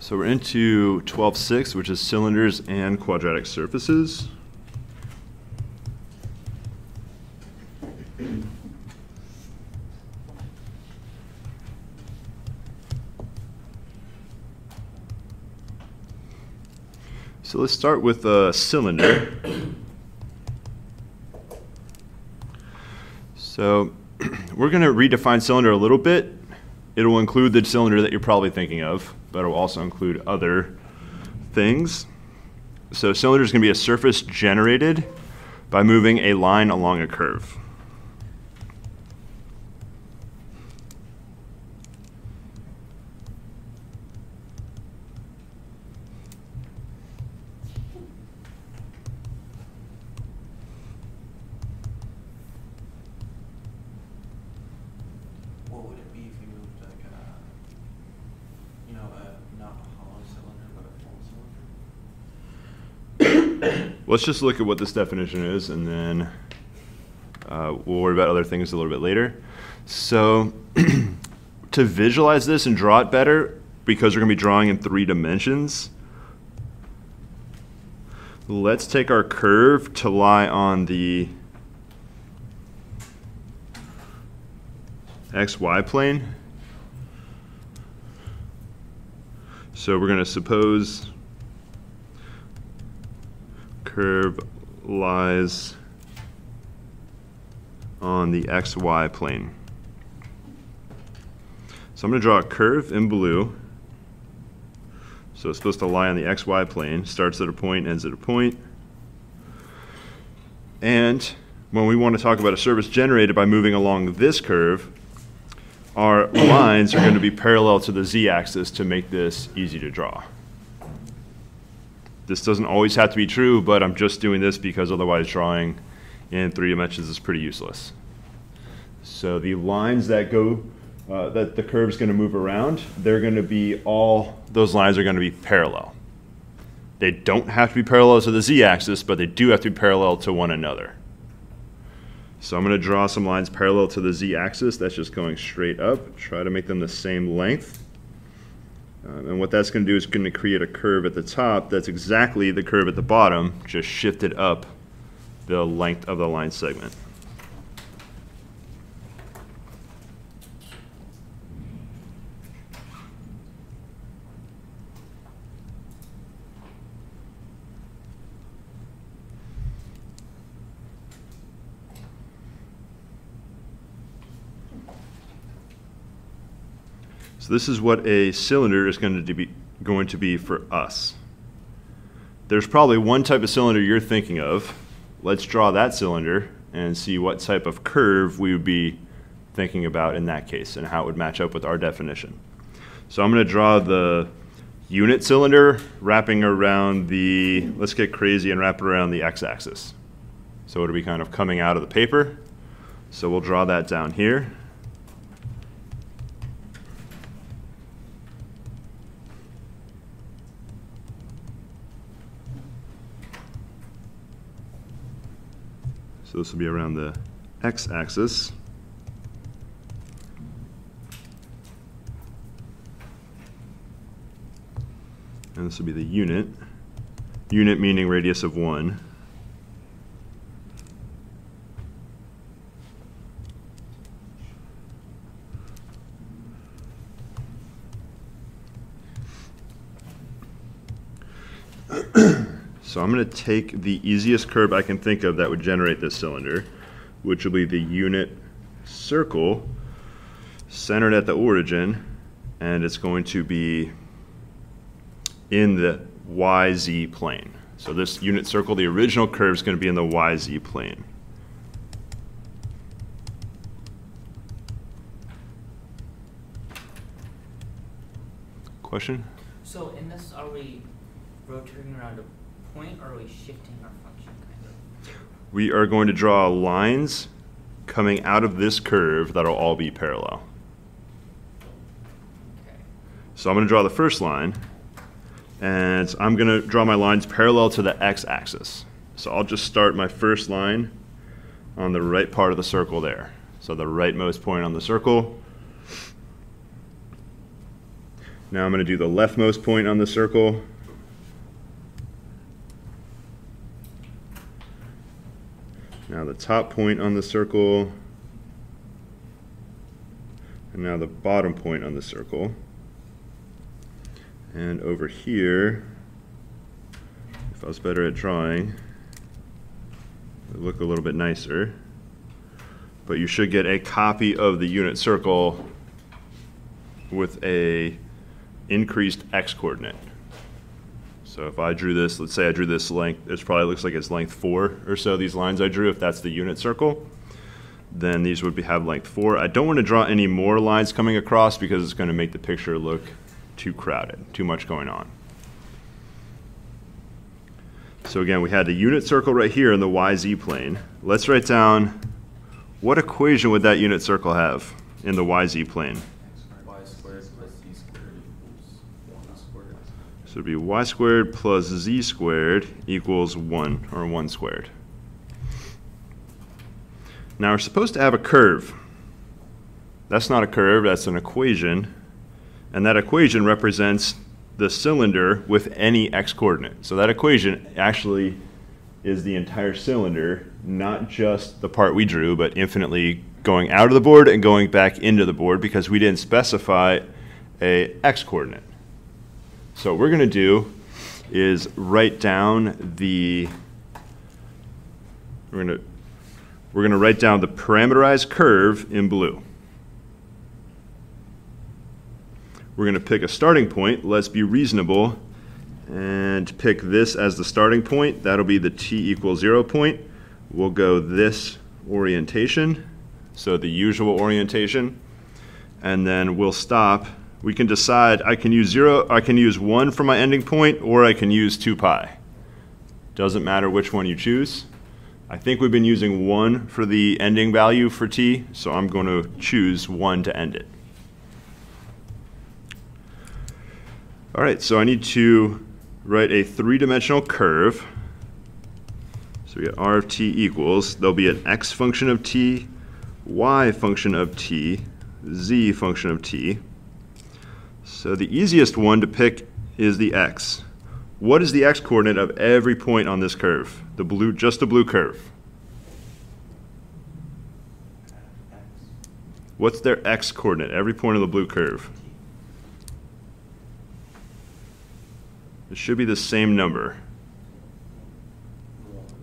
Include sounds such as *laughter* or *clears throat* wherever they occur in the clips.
So we're into 12.6, which is cylinders and quadratic surfaces. So let's start with a cylinder. So *clears throat* we're going to redefine cylinder a little bit. It will include the cylinder that you're probably thinking of, but it will also include other things. So cylinder is going to be a surface generated by moving a line along a curve. What would it be if you moved like a, you know, a not a hollow cylinder but a full cylinder? Let's just look at what this definition is, and then uh, we'll worry about other things a little bit later. So, *clears throat* to visualize this and draw it better, because we're going to be drawing in three dimensions, let's take our curve to lie on the xy plane. So we're going to suppose curve lies on the xy plane. So I'm going to draw a curve in blue. So it's supposed to lie on the xy plane, starts at a point, ends at a point. And when we want to talk about a surface generated by moving along this curve, our *coughs* lines are going to be parallel to the z-axis to make this easy to draw. This doesn't always have to be true, but I'm just doing this because otherwise drawing in three dimensions is pretty useless. So the lines that go, uh, that the curve's going to move around, they're going to be all, those lines are going to be parallel. They don't have to be parallel to the z-axis, but they do have to be parallel to one another. So I'm going to draw some lines parallel to the z-axis. That's just going straight up. Try to make them the same length. Um, and what that's going to do is going to create a curve at the top that's exactly the curve at the bottom, just shifted up the length of the line segment. So this is what a cylinder is going to be going to be for us. There's probably one type of cylinder you're thinking of. Let's draw that cylinder and see what type of curve we would be thinking about in that case and how it would match up with our definition. So I'm going to draw the unit cylinder wrapping around the, let's get crazy and wrap it around the x-axis. So it'll be kind of coming out of the paper. So we'll draw that down here. So this will be around the x-axis. And this will be the unit. Unit meaning radius of 1. So I'm going to take the easiest curve I can think of that would generate this cylinder, which will be the unit circle centered at the origin, and it's going to be in the YZ plane. So this unit circle, the original curve is going to be in the YZ plane. Question? So in this, are we rotating around a point or are we shifting our function kind of? We are going to draw lines coming out of this curve that'll all be parallel. Okay. So I'm going to draw the first line, and I'm going to draw my lines parallel to the x-axis. So I'll just start my first line on the right part of the circle there. So the rightmost point on the circle. Now I'm going to do the leftmost point on the circle. Now the top point on the circle. And now the bottom point on the circle. And over here, if I was better at drawing, it would look a little bit nicer. But you should get a copy of the unit circle with a increased x coordinate. So if I drew this, let's say I drew this length, it probably looks like it's length four or so, these lines I drew, if that's the unit circle, then these would be, have length four. I don't want to draw any more lines coming across because it's going to make the picture look too crowded, too much going on. So again, we had the unit circle right here in the YZ plane. Let's write down what equation would that unit circle have in the YZ plane? y squared plus z squared equals one squared. So it'd be y squared plus z squared equals 1, or 1 squared. Now we're supposed to have a curve. That's not a curve, that's an equation. And that equation represents the cylinder with any x coordinate. So that equation actually is the entire cylinder, not just the part we drew, but infinitely going out of the board and going back into the board because we didn't specify a x coordinate. So what we're going to do is write down the we're going to we're going to write down the parameterized curve in blue. We're going to pick a starting point. Let's be reasonable and pick this as the starting point. That'll be the t equals 0 point. We'll go this orientation, so the usual orientation, and then we'll stop. We can decide I can use 0, I can use 1 for my ending point, or I can use 2 pi. Doesn't matter which one you choose. I think we've been using 1 for the ending value for t, so I'm going to choose 1 to end it. All right, so I need to write a three-dimensional curve. So we got r of t equals, there'll be an x function of t, y function of t, z function of t. So the easiest one to pick is the x. What is the x coordinate of every point on this curve? The blue, just the blue curve. What's their x coordinate, every point of the blue curve? It should be the same number.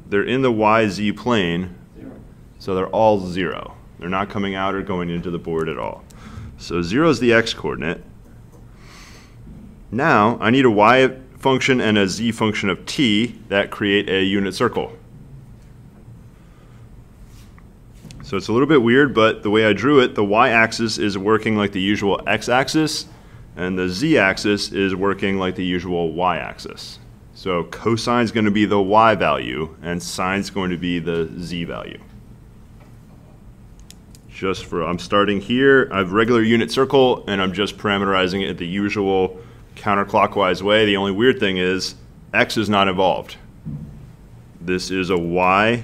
They're in the YZ plane, so they're all zero. They're not coming out or going into the board at all. So zero is the x coordinate. Now I need a y function and a z function of t that create a unit circle. So it's a little bit weird, but the way I drew it, the y-axis is working like the usual x-axis, and the z-axis is working like the usual y-axis. So cosine is going to be the y value, and sine is going to be the z value. Just for, I'm starting here, I have regular unit circle, and I'm just parameterizing it the usual counterclockwise way. The only weird thing is, x is not involved. This is a y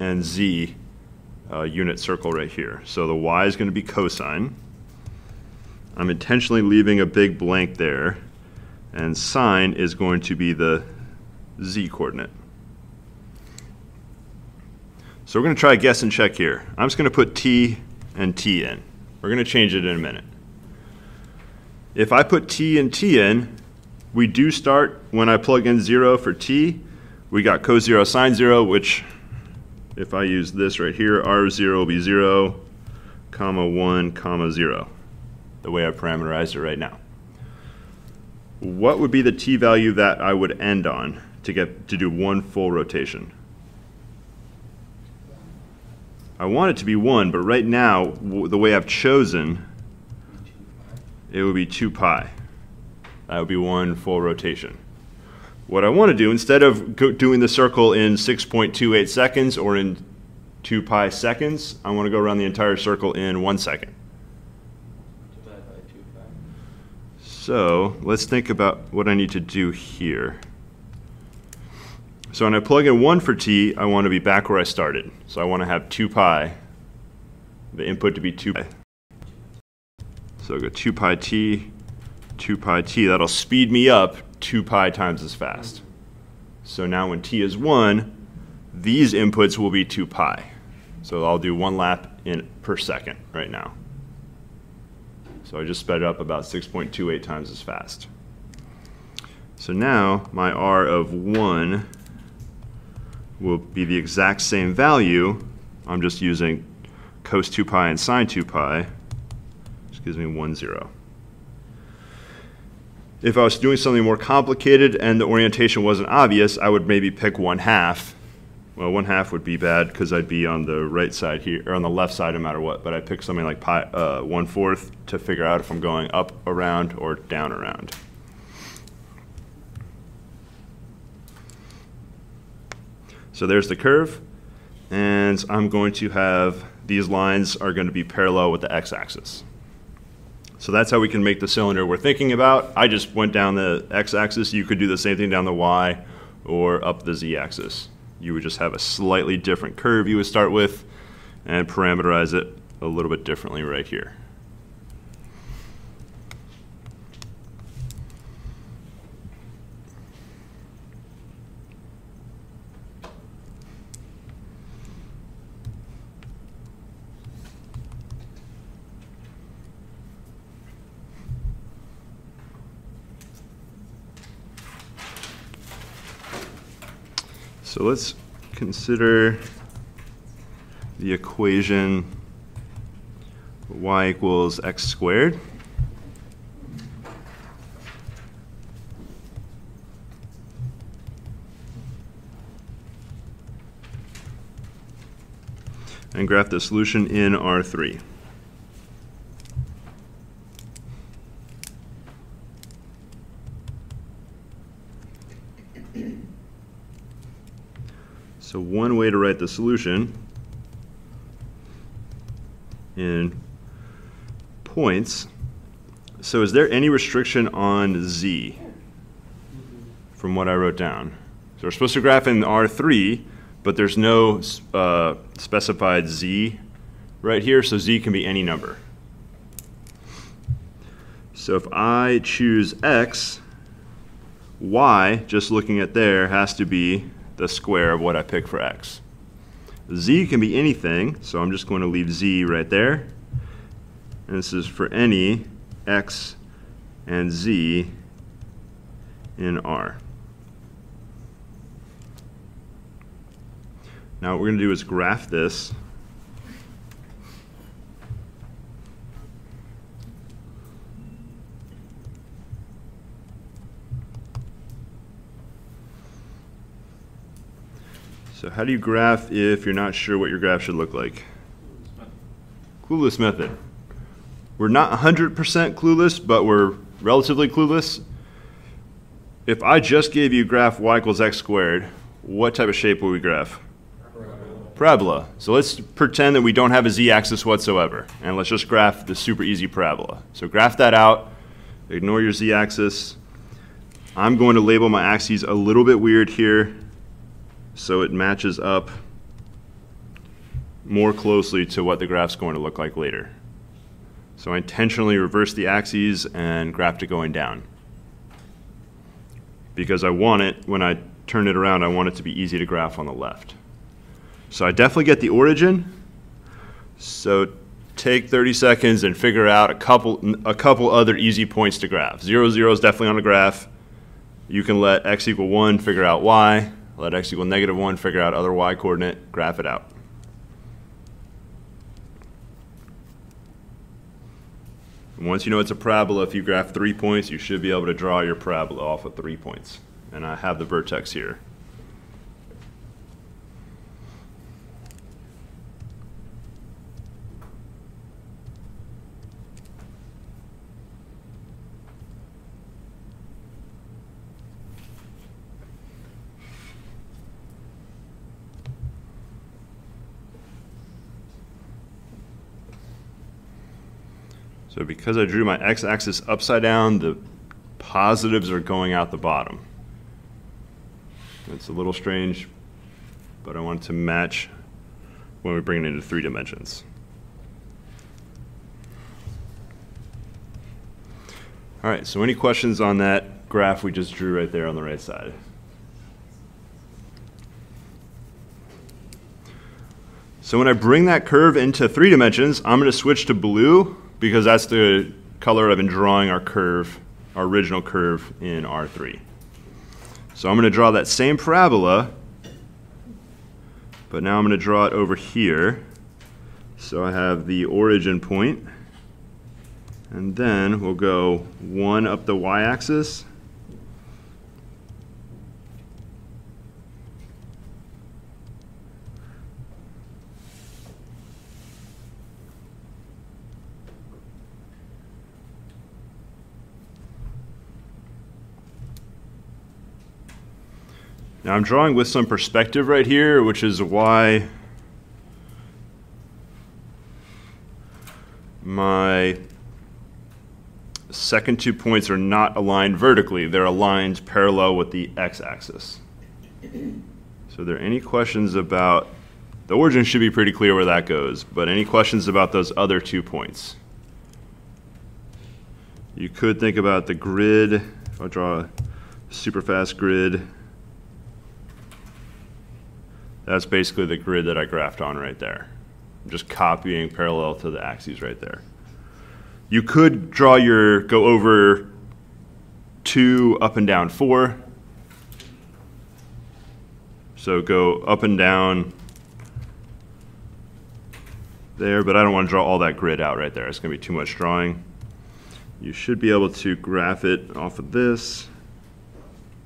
and z uh, unit circle right here. So the y is going to be cosine. I'm intentionally leaving a big blank there. And sine is going to be the z coordinate. So we're going to try guess and check here. I'm just going to put t and t in. We're going to change it in a minute. If I put t and t in, we do start when I plug in 0 for t. We got cos 0 sine 0, which if I use this right here, r0 will be 0, comma 1, comma 0, the way I parameterized it right now. What would be the t value that I would end on to get to do one full rotation? I want it to be 1, but right now, the way I've chosen, it would be 2 pi. That would be one full rotation. What I want to do, instead of doing the circle in 6.28 seconds or in 2 pi seconds, I want to go around the entire circle in 1 second. So let's think about what I need to do here. So when I plug in 1 for t, I want to be back where I started. So I want to have 2 pi, the input to be 2 pi. So I go 2 pi t 2 pi t, that'll speed me up 2 pi times as fast. So now when t is 1, these inputs will be 2 pi. So I'll do one lap in per second right now. So I just sped up about 6.28 times as fast. So now my r of 1 will be the exact same value. I'm just using cos 2 pi and sine 2 pi, gives me 1, 0. If I was doing something more complicated and the orientation wasn't obvious, I would maybe pick 1 half. Well, 1 half would be bad because I'd be on the right side here, or on the left side no matter what, but I pick something like pi, uh, 1 fourth to figure out if I'm going up around or down around. So there's the curve, and I'm going to have, these lines are going to be parallel with the x-axis. So that's how we can make the cylinder we're thinking about. I just went down the x-axis. You could do the same thing down the y or up the z-axis. You would just have a slightly different curve you would start with and parameterize it a little bit differently right here. So let's consider the equation y equals x squared. And graph the solution in R3. So one way to write the solution in points. So is there any restriction on z from what I wrote down? So we're supposed to graph in R3, but there's no uh, specified z right here, so z can be any number. So if I choose x, y, just looking at there, has to be the square of what I pick for x. z can be anything, so I'm just going to leave z right there. And this is for any x and z in R. Now what we're going to do is graph this So how do you graph if you're not sure what your graph should look like? Clueless method. We're not 100% clueless, but we're relatively clueless. If I just gave you graph y equals x squared, what type of shape would we graph? Parabola. parabola. So let's pretend that we don't have a z-axis whatsoever, and let's just graph the super easy parabola. So graph that out, ignore your z-axis. I'm going to label my axes a little bit weird here so it matches up more closely to what the graph's going to look like later. So I intentionally reverse the axes and graphed it going down. Because I want it, when I turn it around, I want it to be easy to graph on the left. So I definitely get the origin. So take 30 seconds and figure out a couple, a couple other easy points to graph. Zero, zero is definitely on the graph. You can let x equal 1 figure out y. Let x equal negative 1, figure out other y coordinate, graph it out. And once you know it's a parabola, if you graph three points, you should be able to draw your parabola off of three points. And I have the vertex here. So because I drew my x-axis upside down, the positives are going out the bottom. It's a little strange, but I want to match when we bring it into three dimensions. All right, so any questions on that graph we just drew right there on the right side? So when I bring that curve into three dimensions, I'm going to switch to blue because that's the color I've been drawing our curve, our original curve in R3. So I'm going to draw that same parabola, but now I'm going to draw it over here. So I have the origin point, and then we'll go one up the y-axis, Now I'm drawing with some perspective right here, which is why my second two points are not aligned vertically. They're aligned parallel with the x-axis. So are there any questions about, the origin should be pretty clear where that goes, but any questions about those other two points? You could think about the grid, I'll draw a super fast grid, that's basically the grid that I graphed on right there. I'm just copying parallel to the axes right there. You could draw your, go over two, up and down four. So go up and down there, but I don't want to draw all that grid out right there. It's going to be too much drawing. You should be able to graph it off of this.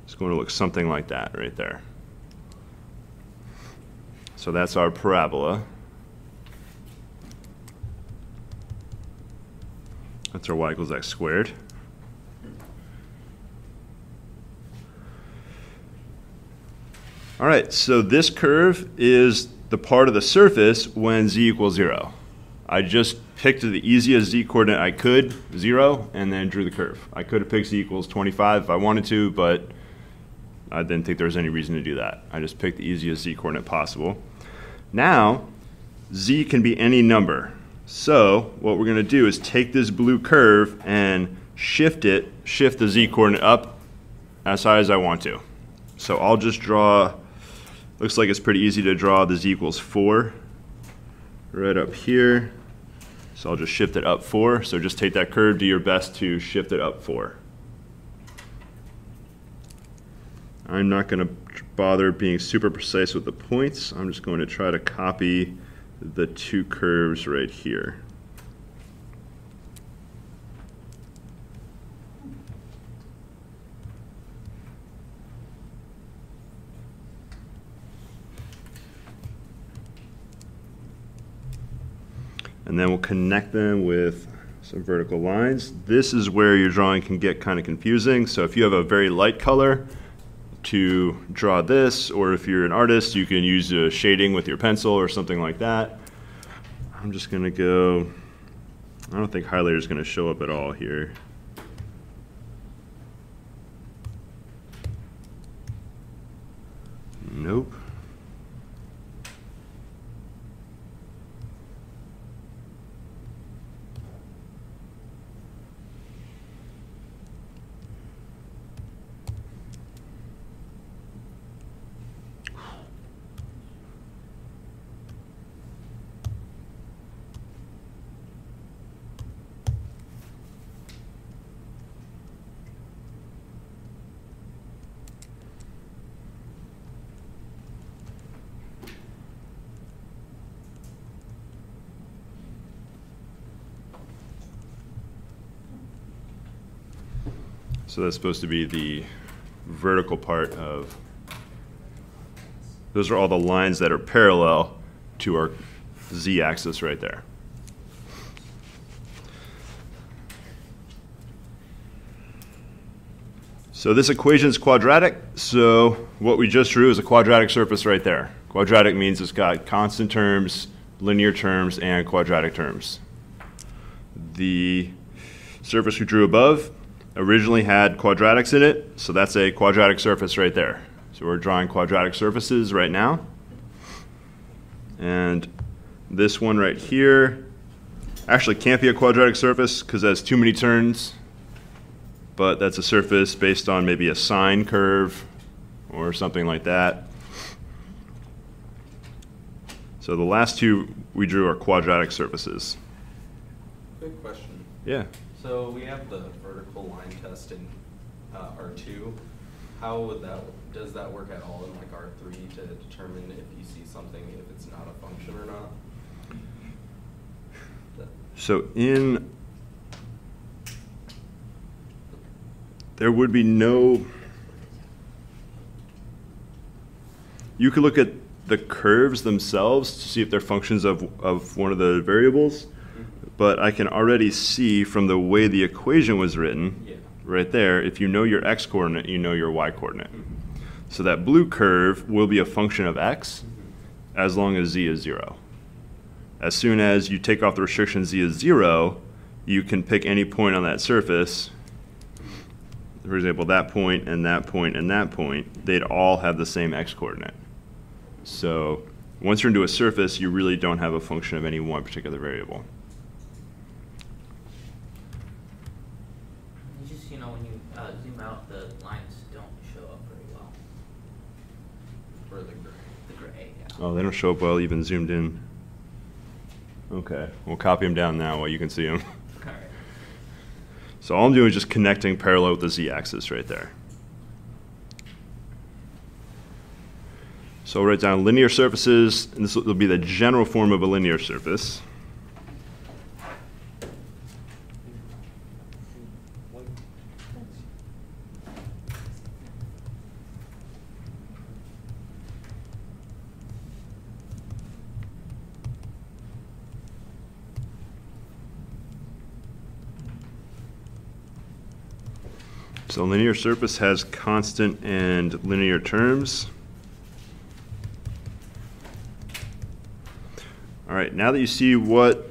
It's going to look something like that right there. So that's our parabola. That's our y equals x squared. All right, so this curve is the part of the surface when z equals 0. I just picked the easiest z coordinate I could, 0, and then drew the curve. I could have picked z equals 25 if I wanted to, but I didn't think there was any reason to do that. I just picked the easiest z coordinate possible. Now, z can be any number. So what we're going to do is take this blue curve and shift it, shift the z coordinate up as high as I want to. So I'll just draw, looks like it's pretty easy to draw the z equals 4 right up here. So I'll just shift it up 4. So just take that curve, do your best to shift it up 4. I'm not going to bother being super precise with the points. I'm just going to try to copy the two curves right here. And then we'll connect them with some vertical lines. This is where your drawing can get kind of confusing. So if you have a very light color, to draw this, or if you're an artist, you can use a shading with your pencil or something like that. I'm just gonna go, I don't think highlighter is gonna show up at all here. Nope. So that's supposed to be the vertical part of, those are all the lines that are parallel to our z-axis right there. So this equation is quadratic, so what we just drew is a quadratic surface right there. Quadratic means it's got constant terms, linear terms, and quadratic terms. The surface we drew above originally had quadratics in it, so that's a quadratic surface right there. So we're drawing quadratic surfaces right now. And this one right here actually can't be a quadratic surface because it has too many turns. but that's a surface based on maybe a sine curve or something like that. So the last two we drew are quadratic surfaces. Quick question. Yeah. So we have the vertical line test in uh, R2. How would that, does that work at all in like R3 to determine if you see something, if it's not a function or not? So in there would be no you could look at the curves themselves to see if they're functions of, of one of the variables but i can already see from the way the equation was written Yeah. right there if you know your x coordinate you know your y coordinate so that blue curve will be a function of x as long as z is zero as soon as you take off the restriction z is zero, you can pick any point on that surface. For example, that point and that point and that point, they'd all have the same x coordinate. So once you're into a surface, you really don't have a function of any one particular variable. You just, you know, when you uh, zoom out, the lines don't show up very well. For the gray. The gray, yeah. Oh, they don't show up well even zoomed in. Okay, we'll copy them down now while you can see them. So all I'm doing is just connecting parallel with the z-axis right there. So I'll write down linear surfaces, and this will be the general form of a linear surface. So linear surface has constant and linear terms. All right, now that you see what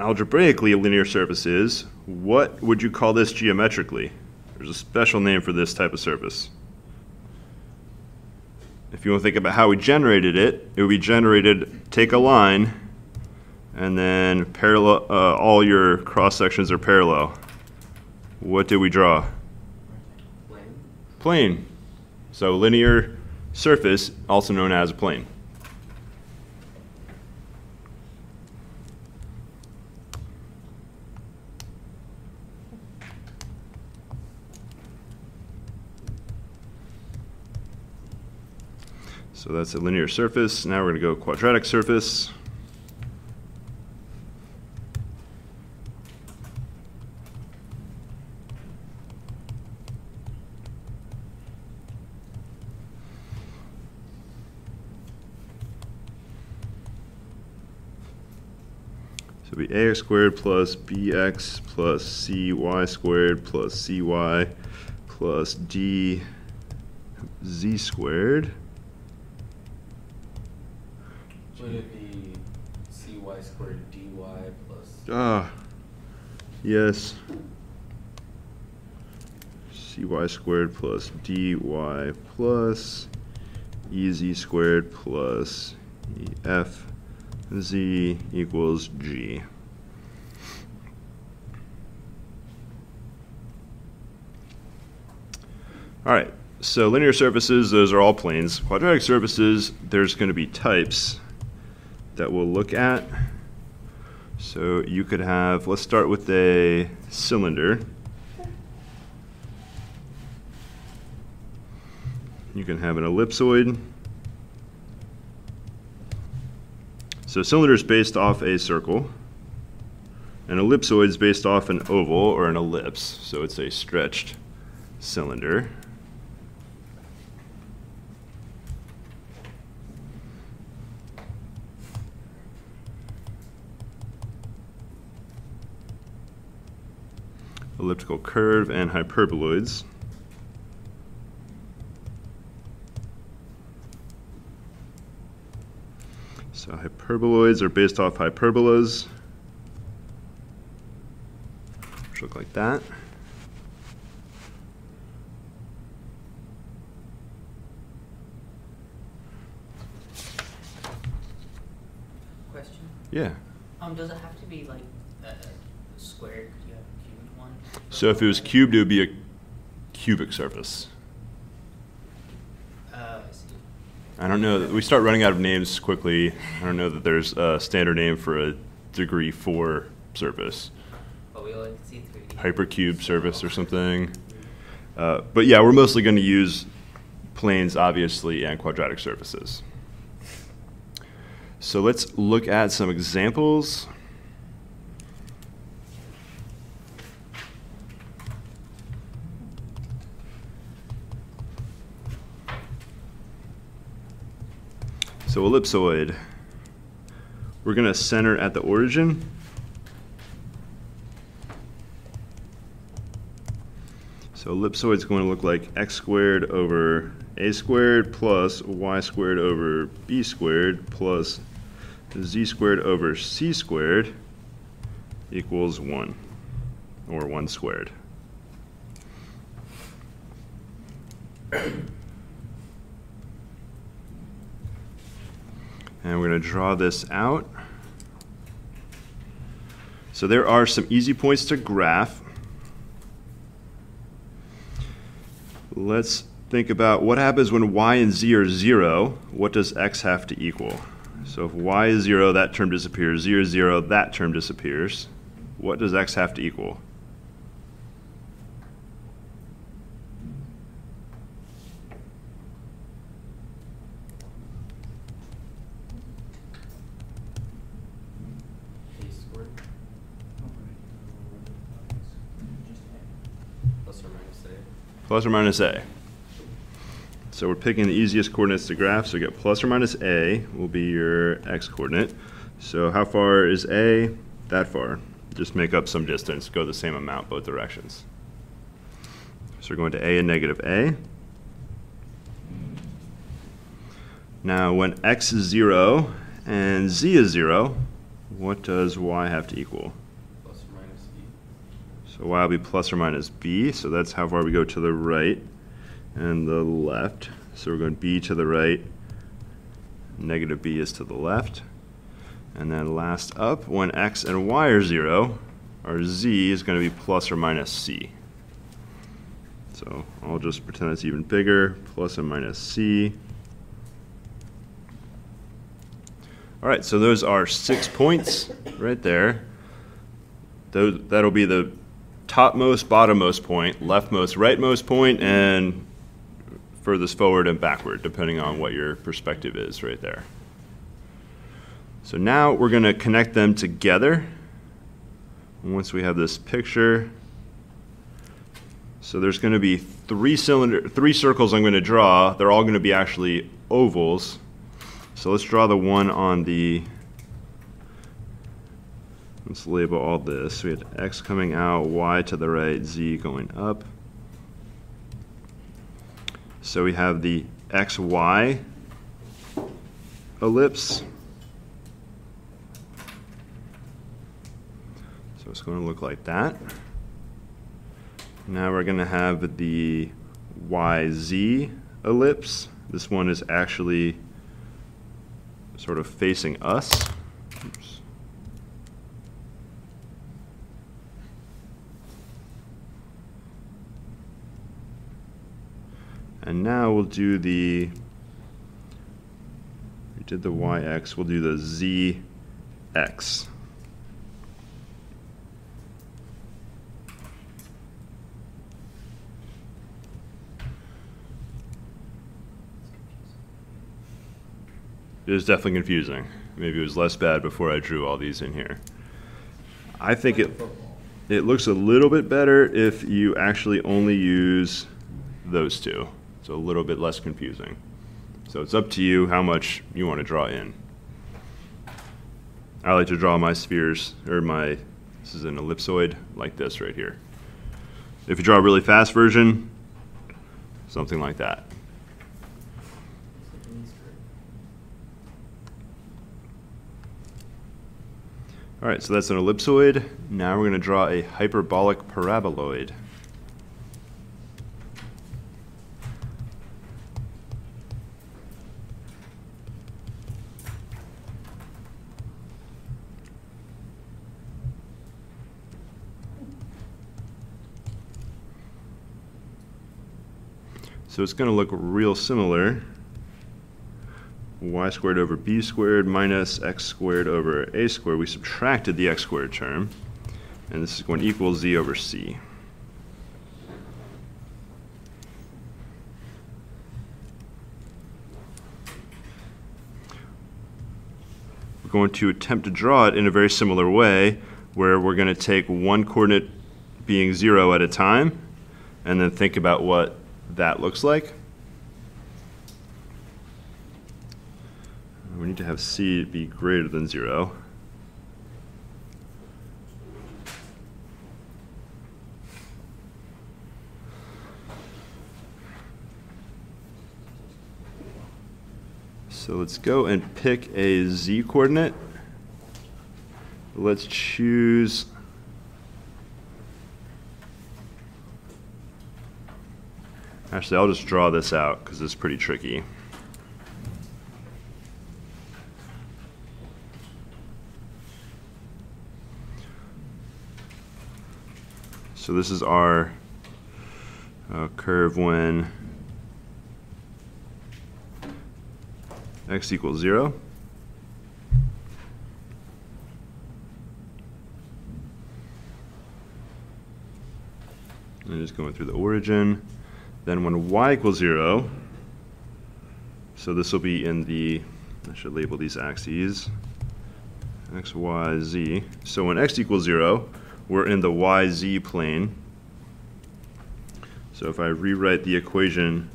algebraically a linear surface is, what would you call this geometrically? There's a special name for this type of surface. If you want to think about how we generated it, it would be generated, take a line, and then parallel, uh, all your cross sections are parallel. What did we draw? Plane? So linear surface, also known as a plane. So that's a linear surface. Now we're going to go quadratic surface. Ax squared plus bx plus cy squared plus cy plus d z squared. Would it be cy squared dy plus? Ah, yes. cy squared plus dy plus ez squared plus ef z equals g. All right, so linear surfaces, those are all planes. Quadratic surfaces, there's going to be types that we'll look at. So you could have, let's start with a cylinder. You can have an ellipsoid. So a cylinder is based off a circle. An ellipsoid is based off an oval or an ellipse, so it's a stretched cylinder. Elliptical curve, and hyperboloids. So hyperboloids are based off hyperbolas, which look like that. Question? Yeah. Um, does it have to be like uh, squared? Could you have a cubed one? So if it was cubed, it would be a cubic surface. Uh, I don't know, we start running out of names quickly. I don't know that there's a standard name for a degree four surface. But we like see 3D. Hypercube surface or something. Uh, but yeah, we're mostly going to use planes, obviously, and quadratic surfaces. So let's look at some examples. So ellipsoid, we're going to center at the origin. So ellipsoid is going to look like x squared over a squared plus y squared over b squared plus z squared over c squared equals 1, or 1 squared. And we're going to draw this out. So there are some easy points to graph. Let's think about what happens when y and z are 0. What does x have to equal? So if y is 0, that term disappears. z is 0, that term disappears. What does x have to equal? A squared plus or minus a. Plus or minus a. So we're picking the easiest coordinates to graph. So we get plus or minus a will be your x coordinate. So how far is a? That far. Just make up some distance. Go the same amount both directions. So we're going to a and negative a. Now when x is 0 and z is 0, what does y have to equal? Plus or minus b. Y will be plus or minus b, so that's how far we go to the right and the left. So we're going b to the right, negative b is to the left. And then last up, when x and y are 0, our z is going to be plus or minus c. So I'll just pretend it's even bigger, and minus c. All right, so those are six points right there. Those, that'll be the topmost, bottommost point, leftmost, rightmost point, and furthest forward and backward, depending on what your perspective is right there. So now we're going to connect them together. Once we have this picture, so there's going to be three cylinder, three circles I'm going to draw. They're all going to be actually ovals. So let's draw the one on the Let's label all this. We had x coming out, y to the right, z going up. So we have the xy ellipse. So it's going to look like that. Now we're going to have the yz ellipse. This one is actually sort of facing us. Oops. And now we'll do the, we did the yx, we'll do the zx. It is definitely confusing. Maybe it was less bad before I drew all these in here. I think it, it looks a little bit better if you actually only use those two. So a little bit less confusing. So it's up to you how much you want to draw in. I like to draw my spheres, or my, this is an ellipsoid, like this right here. If you draw a really fast version, something like that. All right, so that's an ellipsoid. Now we're going to draw a hyperbolic paraboloid. So it's going to look real similar. y squared over b squared minus x squared over a squared. We subtracted the x squared term. And this is going to equal z over c. We're going to attempt to draw it in a very similar way, where we're going to take one coordinate being 0 at a time, and then think about what that looks like. We need to have c be greater than 0. So let's go and pick a z coordinate. Let's choose Actually, I'll just draw this out because it's pretty tricky. So this is our uh, curve when x equals 0. And just going through the origin. Then when y equals 0, so this will be in the, I should label these axes, x, y, z. So when x equals 0, we're in the yz plane. So if I rewrite the equation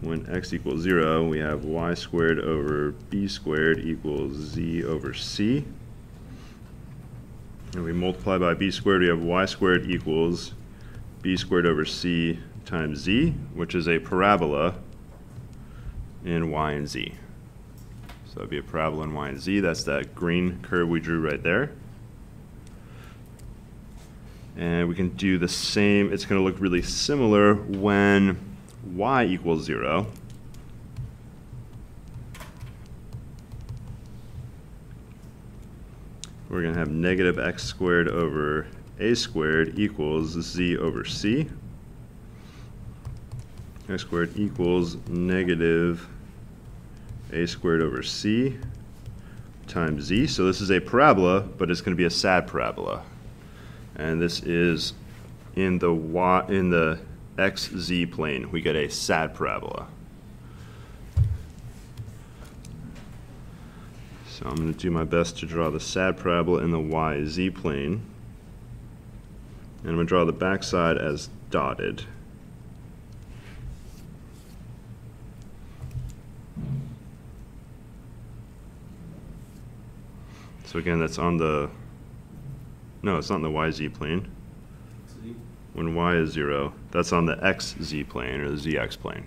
when x equals 0, we have y squared over b squared equals z over c. And we multiply by b squared, we have y squared equals b squared over c times z, which is a parabola in y and z. So that'd be a parabola in y and z. That's that green curve we drew right there. And we can do the same. It's going to look really similar when y equals 0. We're going to have negative x squared over a squared equals z over c. x squared equals negative a squared over c times z. So this is a parabola, but it's going to be a sad parabola. And this is in the y in the xz plane. We get a sad parabola. So I'm going to do my best to draw the sad parabola in the yz plane. And I'm going to draw the backside as dotted. So again, that's on the, no, it's not on the YZ plane. When Y is zero, that's on the XZ plane or the ZX plane,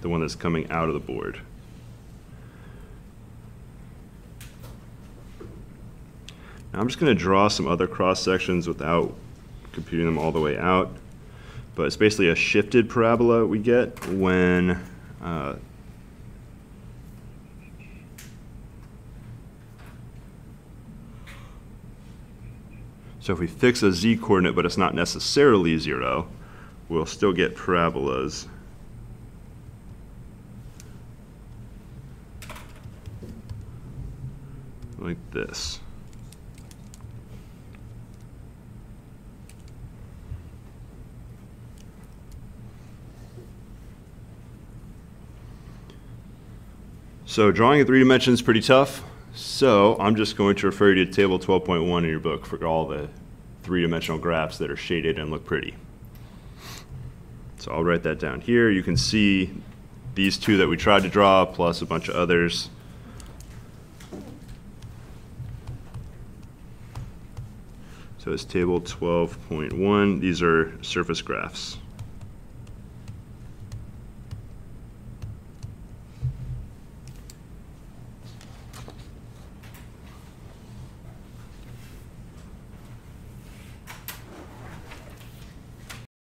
the one that's coming out of the board. Now I'm just going to draw some other cross sections without computing them all the way out. But it's basically a shifted parabola we get when uh, So if we fix a z coordinate, but it's not necessarily zero, we'll still get parabolas. Like this. So drawing in three dimensions is pretty tough. So I'm just going to refer you to table 12.1 in your book for all the three-dimensional graphs that are shaded and look pretty. So I'll write that down here. You can see these two that we tried to draw plus a bunch of others. So it's table 12.1. These are surface graphs.